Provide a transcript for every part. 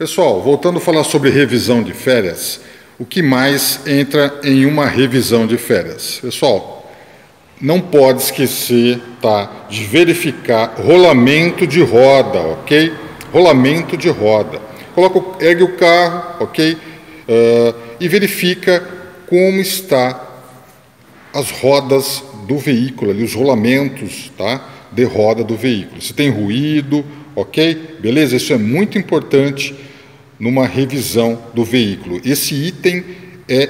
Pessoal, voltando a falar sobre revisão de férias, o que mais entra em uma revisão de férias? Pessoal, não pode esquecer tá, de verificar rolamento de roda, ok? Rolamento de roda. Coloca, ergue o carro, ok? Uh, e verifica como está as rodas do veículo, ali, os rolamentos tá, de roda do veículo. Se tem ruído, ok? Beleza? Isso é muito importante numa revisão do veículo. Esse item é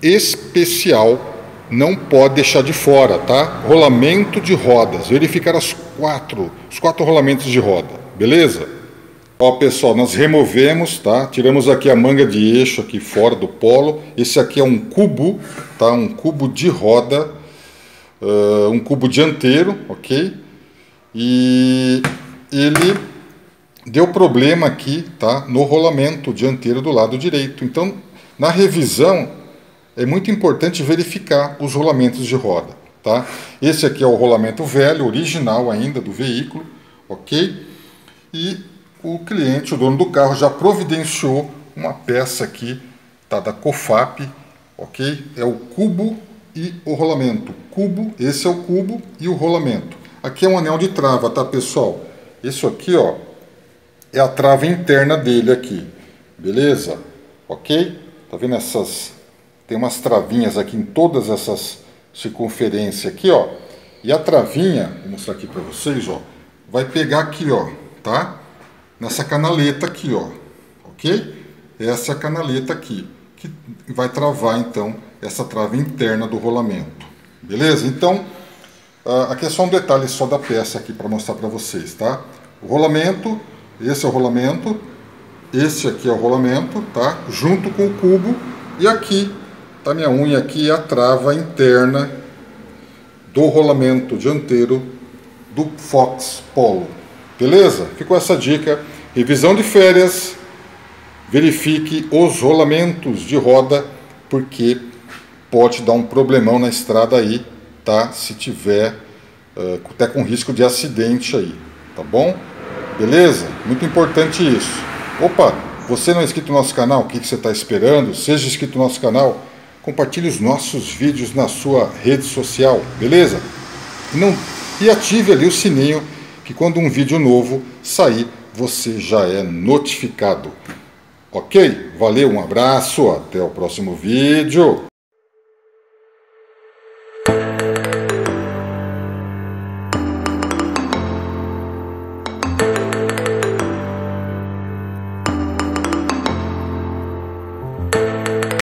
especial, não pode deixar de fora, tá? Rolamento de rodas, verificar as quatro, os quatro rolamentos de roda, beleza? Ó, pessoal, nós removemos, tá? Tiramos aqui a manga de eixo aqui fora do polo. Esse aqui é um cubo, tá? Um cubo de roda, uh, um cubo dianteiro, ok? E ele deu problema aqui, tá? No rolamento dianteiro do lado direito. Então, na revisão, é muito importante verificar os rolamentos de roda, tá? Esse aqui é o rolamento velho, original ainda do veículo, ok? E o cliente, o dono do carro, já providenciou uma peça aqui, tá? Da COFAP, ok? É o cubo e o rolamento. Cubo, esse é o cubo e o rolamento. Aqui é um anel de trava, tá, pessoal? Isso aqui, ó, é a trava interna dele aqui, beleza? Ok? Tá vendo essas... Tem umas travinhas aqui em todas essas circunferências aqui, ó. E a travinha, vou mostrar aqui para vocês, ó. Vai pegar aqui, ó, tá? Nessa canaleta aqui, ó. Ok? Essa é a canaleta aqui, que vai travar, então, essa trava interna do rolamento. Beleza? Então, aqui é só um detalhe só da peça aqui para mostrar para vocês, tá? O rolamento esse é o rolamento, esse aqui é o rolamento, tá? Junto com o cubo e aqui tá minha unha aqui a trava interna do rolamento dianteiro do Fox Polo. Beleza? Ficou essa dica. Revisão de férias. Verifique os rolamentos de roda porque pode dar um problemão na estrada aí, tá? Se tiver uh, até com risco de acidente aí, tá bom? Beleza? Muito importante isso. Opa, você não é inscrito no nosso canal? O que você está esperando? Seja inscrito no nosso canal. Compartilhe os nossos vídeos na sua rede social, beleza? E, não, e ative ali o sininho, que quando um vídeo novo sair, você já é notificado. Ok? Valeu, um abraço, até o próximo vídeo.